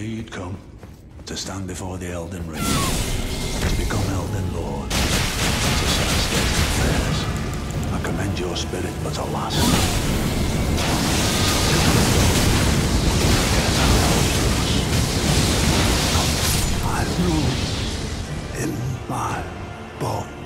Here you'd come to stand before the Elden Ring, to become Elden Lord, to set affairs. I commend your spirit, but alas. I rule in my bones.